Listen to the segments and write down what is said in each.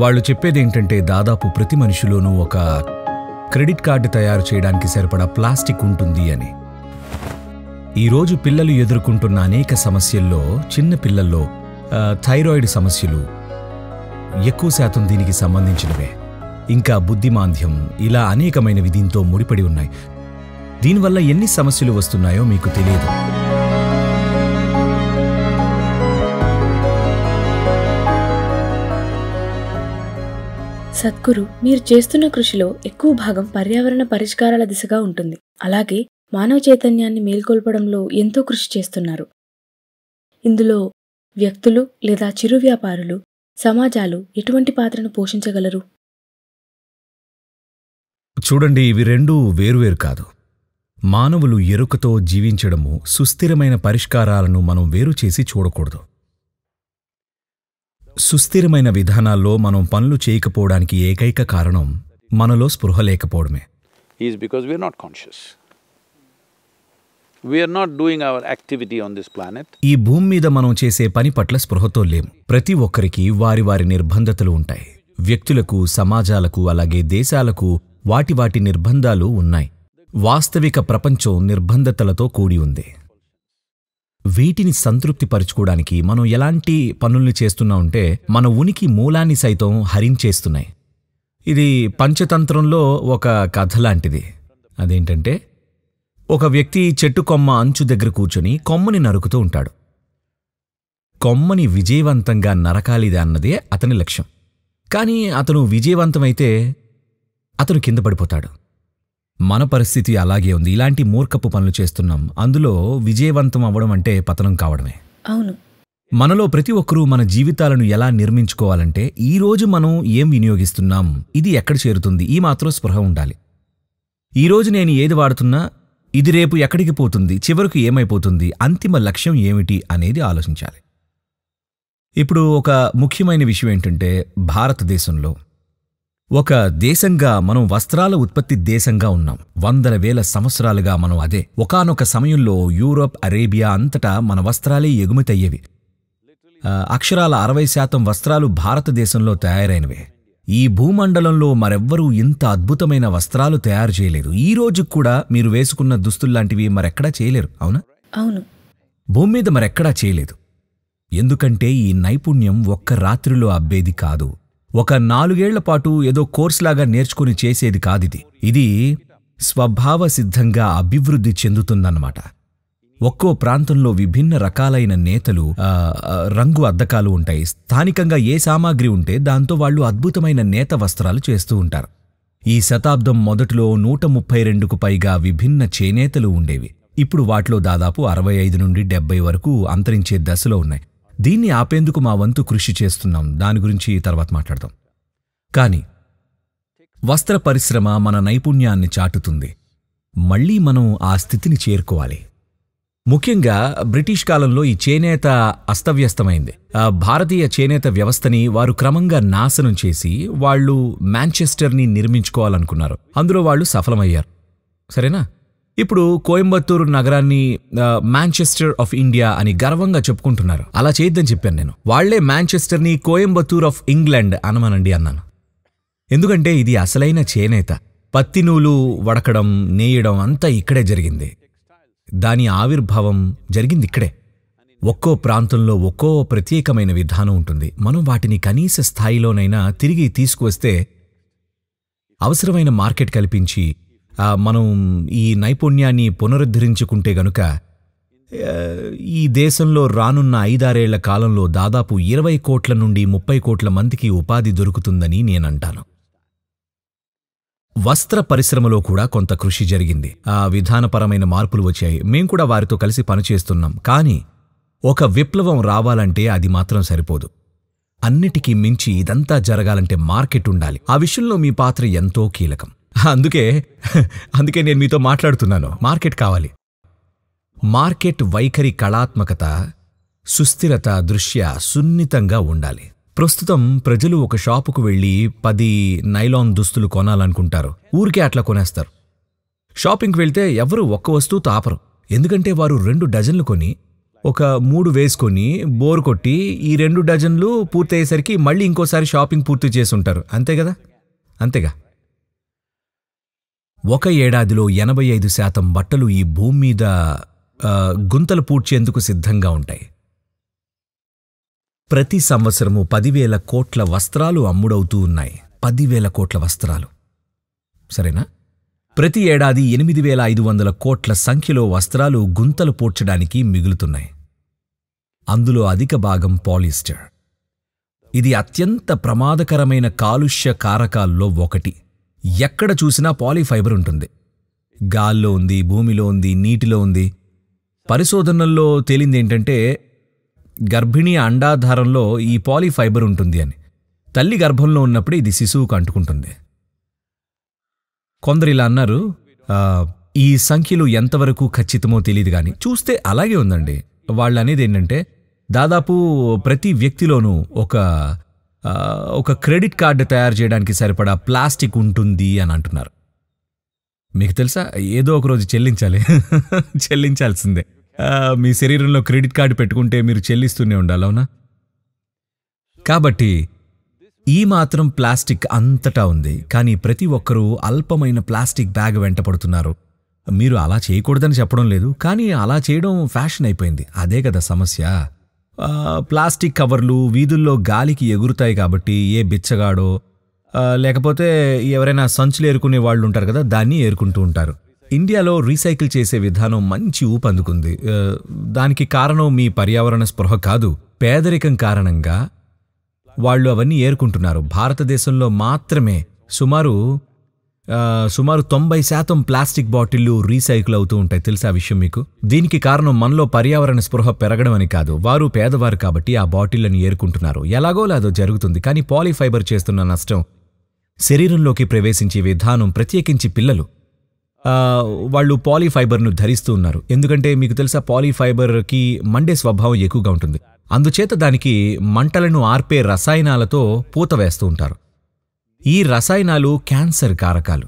వాళ్ళు చెప్పేది ఏంటంటే దాదాపు ప్రతి మనిషిలోనూ ఒక క్రెడిట్ కార్డు తయారు చేయడానికి సరిపడా ప్లాస్టిక్ ఉంటుంది అని. ఈరోజు పిల్లలు ఎదుర్కొంటున్న అనేక సమస్యల్లో చిన్న పిల్లల్లో థైరాయిడ్ సమస్యలు ఎక్కువ శాతం దీనికి సంబంధించినవే. ఇంకా బుద్ధిమాంద్యం ఇలా అనేకమైనవి దీంతో ముడిపడి ఉన్నాయి. దీనివల్ల ఎన్ని సమస్యలు వస్తున్నాయో మీకు తెలియదు. సద్గురు మీరు చేస్తున్న కృషిలో ఎక్కువ భాగం పర్యావరణ పరిష్కారాల దిశగా ఉంటుంది. అలాగే మానవ చైతన్యాన్ని మేల్కొల్పడంలో ఎంతో కృషి చేస్తున్నారు. ఇందులో వ్యక్తులు లేదా చిరు వ్యాపారులు సమాజాలు ఎటువంటి పాత్రను పోషించగలరు? చూడండి ఇవి రెండూ వేరువేరు కాదు. మానవులు ఎరుకతో జీవించడము సుస్థిరమైన పరిష్కారాలను మనం వేరు చేసి చూడకూడదు. సుస్థిరమైన విధానాల్లో మనం పనులు చేయకపోవడానికి ఏకైక కారణం మనలో స్పృహ లేకపోవడమే. We are not conscious. We are not doing our activity on this planet. ఈ భూమి మీద మనం చేసే పని పట్ల స్పృహతో లేం. ప్రతి ఒక్కరికి వారి వారి నిర్బంధతలు ఉంటాయి. వ్యక్తులకు సమాజాలకు అలాగే దేశాలకు వాటి వాటి నిర్బంధాలు ఉన్నాయి. వాస్తవిక ప్రపంచం నిర్బంధతలతో కూడి ఉంది. వీటిని సంతృప్తిపరచుకోవడానికి మనం ఎలాంటి పనుల్ని చేస్తున్నామంటే మన ఉనికి మూలాన్ని సైతం హరించేస్తున్నాయి. ఇది పంచతంత్రంలో ఒక కథ లాంటిది. అదేంటంటే ఒక వ్యక్తి చెట్టు కొమ్మ అంచు దగ్గర కూర్చొని కొమ్మని నరుకుతూ ఉంటాడు. కొమ్మని విజయవంతంగా నరకాలిది అన్నదే అతని లక్ష్యం. కానీ అతను విజయవంతమైతే అతను కింద పడిపోతాడు. మన పరిస్థితి అలాగే ఉంది. ఇలాంటి మూర్ఖపు పనులు చేస్తున్నాం. అందులో విజయవంతం అవ్వడం అంటే పతనం కావడమే. అవును. మనలో ప్రతి ఒక్కరూ మన జీవితాలను ఎలా నిర్మించుకోవాలంటే ఈ రోజు మనం ఏం వినియోగిస్తున్నాం? ఇది ఎక్కడ చేరుతుంది? ఈ మాత్రం స్పృహ ఉండాలి. ఈ రోజు నేను ఏది వాడుతున్నా ఇది రేపు ఎక్కడికి పోతుంది చివరకు ఏమైపోతుంది అంతిమ లక్ష్యం ఏమిటి అనేది ఆలోచించాలి. ఇప్పుడు ఒక ముఖ్యమైన విషయం ఏంటంటే భారతదేశంలో ఒక దేశంగా మనం వస్త్రాల ఉత్పత్తి దేశంగా ఉన్నాం. వందల వేల సంవత్సరాలుగా మనం అదే. ఒకానొక సమయంలో యూరోప్ అరేబియా అంతటా మన వస్త్రాలే ఎగుమతయ్యేవి. అక్షరాల అరవై శాతం వస్త్రాలు భారతదేశంలో తయారైనవే. ఈ భూమండలంలో మరెవ్వరూ ఇంత అద్భుతమైన వస్త్రాలు తయారు చేయలేదు ఈ రోజు కూడా మీరు వేసుకున్న దుస్తుల్లాంటివి మరెక్కడా చేయలేరు అవునా? అవును. భూమి మీద మరెక్కడా చేయలేదు. ఎందుకంటే ఈ నైపుణ్యం ఒక్క రాత్రిలో అబ్బేది కాదు. ఒక నాలుగేళ్ళ పాటు ఏదో కోర్సులాగా నేర్చుకుని చేసేది కాదిది. ఇది స్వభావ సిద్ధంగా అభివృద్ధి చెందుతుందన్నమాట. ఒక్కో ప్రాంతంలో విభిన్న రకాలైన నేతలు రంగు అద్దకాలు ఉంటాయి. స్థానికంగా ఏ సామాగ్రి ఉంటే దాంతో వాళ్ళు అద్భుతమైన నేత వస్త్రాలు చేస్తూ ఉంటారు. ఈ శతాబ్దం మొదటిలో నూట ముప్పై రెండుకు పైగా విభిన్న చేనేతలు ఉండేవి. ఇప్పుడు వాటిలో దాదాపు అరవై ఐదు నుండి డెబ్బై వరకు అంతరించే దశలో ఉన్నాయి. దీన్ని ఆపేందుకు మా వంతు కృషి చేస్తున్నాం. దాని గురించి తర్వాత మాట్లాడదాం. కానీ వస్త్ర పరిశ్రమ మన నైపుణ్యాన్ని చాటుతుంది. మళ్ళీ మనం ఆ స్థితిని చేరుకోవాలి. ముఖ్యంగా బ్రిటిష్ కాలంలో ఈ చేనేత అస్తవ్యస్తమైంది. భారతీయ చేనేత వ్యవస్థని వారు క్రమంగా నాశనం చేసి వాళ్ళు మాంచెస్టర్ని నిర్మించుకోవాలనుకున్నారు. అందులో వాళ్ళు సఫలమయ్యారు. సరేనా? ఇప్పుడు కోయంబత్తూరు నగరాన్ని మాంచెస్టర్ ఆఫ్ ఇండియా అని గర్వంగా చెప్పుకుంటున్నారు. అలా చేయొద్దని చెప్పాను నేను. వాళ్ళే మాంచెస్టర్ని కోయంబత్తూర్ ఆఫ్ ఇంగ్లాండ్ అనమనండి అన్నాను. ఎందుకంటే ఇది అసలైన చేనేత. పత్తి నూలు వడకడం నేయడం అంతా ఇక్కడే జరిగింది. దాని ఆవిర్భావం జరిగింది ఇక్కడే. ఒక్కో ప్రాంతంలో ఒక్కో ప్రత్యేకమైన విధానం ఉంటుంది. మనం వాటిని కనీస స్థాయిలోనైనా తిరిగి తీసుకువస్తే అవసరమైన మార్కెట్ కల్పించి మనం ఈ నైపుణ్యాన్ని పునరుద్ధరించుకుంటే గనుక ఈ దేశంలో రానున్న ఐదారేళ్ళ కాలంలో దాదాపు ఇరవై కోట్ల నుండి ముప్పై కోట్ల మందికి ఉపాధి దొరుకుతుందని నేనంటాను. వస్త్ర పరిశ్రమలో కూడా కొంత కృషి జరిగింది. ఆ విధానపరమైన మార్పులు వచ్చాయి. మేం కూడా వారితో కలిసి పనిచేస్తున్నాం. కానీ ఒక విప్లవం రావాలంటే అది మాత్రం సరిపోదు. అన్నిటికీ మించి ఇదంతా జరగాలంటే మార్కెట్ ఉండాలి. ఆ విషయంలో మీ పాత్ర ఎంతో కీలకం. అందుకే అందుకే నేను మీతో మాట్లాడుతున్నాను. మార్కెట్ కావాలి. మార్కెట్ వైఖరి కళాత్మకత సుస్థిరత దృష్ట్యా సున్నితంగా ఉండాలి. ప్రస్తుతం ప్రజలు ఒక షాపుకు వెళ్ళి పది నైలాన్ దుస్తులు కొనాలనుకుంటారు. ఊరికే అట్లా కొనేస్తారు. షాపింగ్కి వెళ్తే ఎవరు ఒక్క వస్తువు తాపరు. ఎందుకంటే వారు రెండు డజన్లు కొని ఒక మూడు వేసుకొని బోర్ కొట్టి ఈ రెండు డజన్లు పూర్తయ్యేసరికి మళ్ళీ ఇంకోసారి షాపింగ్ పూర్తి చేసి ఉంటారు. అంతే కదా? అంతేగా? ఒక ఏడాదిలో ఎనభై ఐదు శాతం బట్టలు ఈ భూమి మీద గుంతలు పూడ్చేందుకు సిద్ధంగా ఉంటాయి. ప్రతి సంవత్సరము పదివేల కోట్ల వస్త్రాలు అమ్ముడవుతూ ఉన్నాయి. పదివేల కోట్ల వస్త్రాలు. సరేనా? ప్రతి ఏడాది ఎనిమిది వేల ఐదు వందల కోట్ల సంఖ్యలో వస్త్రాలు గుంతలు పూడ్చడానికి మిగులుతున్నాయి. అందులో అధిక భాగం పాలిస్టర్. ఇది అత్యంత ప్రమాదకరమైన కాలుష్య కారకాల్లో ఒకటి. ఎక్కడ చూసినా పాలిఫైబర్ ఉంటుంది. గాల్లో ఉంది భూమిలో ఉంది నీటిలో ఉంది. పరిశోధనల్లో తేలింది ఏంటంటే గర్భిణీ అండాధారంలో ఈ పాలిఫైబర్ ఉంటుంది అని. తల్లి గర్భంలో ఉన్నప్పుడు ఇది శిశువుకు అంటుకుంటుంది. కొందరు ఇలా అన్నారు ఈ సంఖ్యలు ఎంతవరకు ఖచ్చితమో తెలియదు కానీ చూస్తే అలాగే ఉందండి. వాళ్ళు అనేది ఏంటంటే దాదాపు ప్రతి వ్యక్తిలోనూ ఒక ఒక క్రెడిట్ కార్డు తయారు చేయడానికి సరిపడా ప్లాస్టిక్ ఉంటుంది అని అంటున్నారు. మీకు తెలుసా? ఏదో ఒక రోజు చెల్లించాలి. చెల్లించాల్సిందే. మీ శరీరంలో క్రెడిట్ కార్డు పెట్టుకుంటే మీరు చెల్లిస్తూనే ఉండాలి అవునా? కాబట్టి ఈ మాత్రం ప్లాస్టిక్ అంతటా ఉంది. కానీ ప్రతి ఒక్కరూ అల్పమైన ప్లాస్టిక్ బ్యాగ్ వెంటపడుతున్నారు మీరు అలా చేయకూడదని చెప్పడం లేదు. కానీ అలా చేయడం ఫ్యాషన్ అయిపోయింది. అదే కదా సమస్య. ప్లాస్టిక్ కవర్లు వీధుల్లో గాలికి ఎగురుతాయి కాబట్టి ఏ బిచ్చగాడో లేకపోతే ఎవరైనా సంచులు ఏరుకునే వాళ్ళు ఉంటారు కదా దాన్ని ఏరుకుంటూ ఉంటారు. ఇండియాలో రీసైకిల్ చేసే విధానం మంచి ఊపందుకుంది అందుకుంది. దానికి కారణం మీ పర్యావరణ స్పృహ కాదు పేదరికం కారణంగా. వాళ్ళు అవన్నీ ఏరుకుంటున్నారు. భారతదేశంలో మాత్రమే. సుమారు సుమారు తొంభై శాతం ప్లాస్టిక్ బాటిళ్ళు రీసైకిల్ అవుతూ ఉంటాయి. తెలుసా విషయం మీకు? దీనికి కారణం మనలో పర్యావరణ స్పృహ పెరగడం అని కాదు. వారు పేదవారు కాబట్టి ఆ బాటిళ్ళను ఏరుకుంటున్నారు. ఎలాగోలాదో జరుగుతుంది. కానీ పాలిఫైబర్ చేస్తున్న నష్టం శరీరంలోకి ప్రవేశించే విధానం ప్రత్యేకించి పిల్లలు. వాళ్ళు పాలిఫైబర్ను ధరిస్తూ ఉన్నారు. ఎందుకంటే మీకు తెలుసా పాలిఫైబర్కి మండే స్వభావం ఎక్కువగా ఉంటుంది. అందుచేత దానికి మంటలను ఆర్పే రసాయనాలతో పూత వేస్తూ ఉంటారు. ఈ రసాయనాలు క్యాన్సర్ కారకాలు.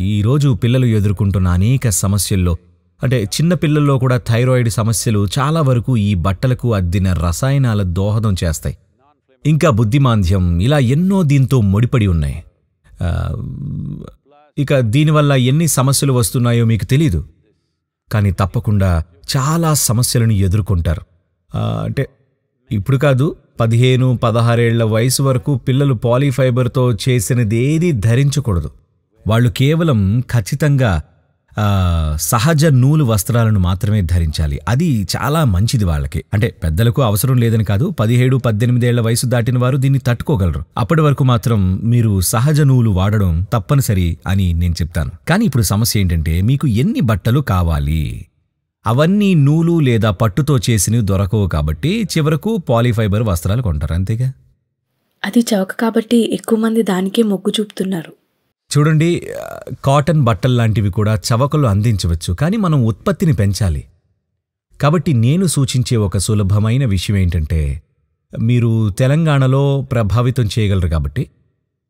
ఈరోజు పిల్లలు ఎదుర్కొంటున్న అనేక సమస్యల్లో అంటే చిన్న పిల్లల్లో కూడా థైరాయిడ్ సమస్యలు చాలా వరకు ఈ బట్టలకు అద్దిన రసాయనాల దోహదం చేస్తాయి. ఇంకా బుద్ధిమాంద్యం ఇలా ఎన్నో దీంతో ముడిపడి ఉన్నాయి. ఇక దీనివల్ల ఎన్ని సమస్యలు వస్తున్నాయో మీకు తెలీదు. కానీ తప్పకుండా చాలా సమస్యలను ఎదుర్కొంటారు. అంటే ఇప్పుడు కాదు పదిహేను పదహారేళ్ళ వయసు వరకు పిల్లలు పాలీఫైబర్తో చేసినదేదీ ధరించకూడదు. వాళ్ళు కేవలం ఖచ్చితంగా సహజ నూలు వస్త్రాలను మాత్రమే ధరించాలి. అది చాలా మంచిది వాళ్ళకి. అంటే పెద్దలకు అవసరం లేదని కాదు పదిహేడు పద్దెనిమిదేళ్ళ వయసు దాటిన వారు దీన్ని తట్టుకోగలరు. అప్పటి వరకు మాత్రం మీరు సహజ నూలు వాడడం తప్పనిసరి అని నేను చెప్తాను. కానీ ఇప్పుడు సమస్య ఏంటంటే మీకు ఎన్ని బట్టలు కావాలి? అవన్నీ నూలు లేదా పట్టుతో చేసినవి దొరకవు కాబట్టి చివరకు పాలీఫైబర్ వస్త్రాలు కొంటారు అంతేగా? అది చౌక కాబట్టి ఎక్కువ మంది దానికే మొగ్గు చూపుతున్నారు. చూడండి కాటన్ బట్టలు లాంటివి కూడా చవకలు అందించవచ్చు కానీ మనం ఉత్పత్తిని పెంచాలి. కాబట్టి నేను సూచించే ఒక సులభమైన విషయం ఏంటంటే మీరు తెలంగాణలో ప్రభావితం చేయగలరు కాబట్టి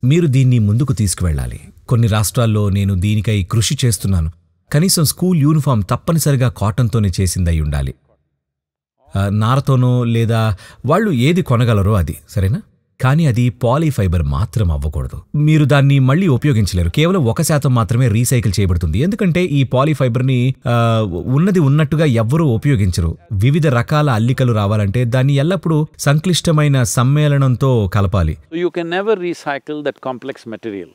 మీరు దీన్ని ముందుకు తీసుకువెళ్ళాలి. కొన్ని రాష్ట్రాల్లో నేను దీనికై కృషి చేస్తున్నాను. కనీసం స్కూల్ యూనిఫామ్ తప్పనిసరిగా కాటన్తోనే చేసిందై ఉండాలి. నారతోనో లేదా వాళ్ళు ఏది కొనగలరో అది సరేనా? కానీ అది పాలీఫైబర్ మాత్రం అవ్వకూడదు. మీరు దాన్ని మళ్ళీ ఉపయోగించలేరు. కేవలం ఒక శాతం మాత్రమే రీసైకిల్ చేయబడుతుంది. ఎందుకంటే ఈ పాలీఫైబర్ని ఉన్నది ఉన్నట్టుగా ఎవ్వరూ ఉపయోగించరు. వివిధ రకాల అల్లికలు రావాలంటే దాన్ని ఎల్లప్పుడూ సంక్లిష్టమైన సమ్మేళనంతో కలపాలి. You can never recycle that complex material.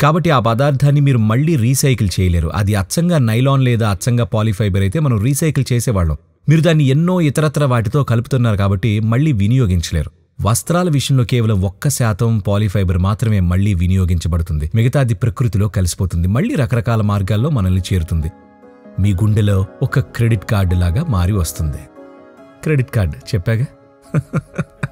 కాబట్టి ఆ పదార్థాన్ని మీరు మళ్ళీ రీసైకిల్ చేయలేరు. అది అచ్చంగా నైలాన్ లేదా అచ్చంగా పాలిఫైబర్ అయితే మనం రీసైకిల్ చేసేవాళ్ళం. మీరు దాన్ని ఎన్నో ఇతరత్ర వాటితో కలుపుతున్నారు కాబట్టి మళ్ళీ వినియోగించలేరు. వస్త్రాల విషయంలో కేవలం ఒక్క శాతం పాలిఫైబర్ మాత్రమే మళ్ళీ వినియోగించబడుతుంది. మిగతాది ప్రకృతిలో కలిసిపోతుంది. మళ్ళీ రకరకాల మార్గాల్లో మనల్ని చేరుతుంది. మీ గుండెలో ఒక క్రెడిట్ కార్డు లాగా మారి వస్తుంది. క్రెడిట్ కార్డు చెప్పాగా?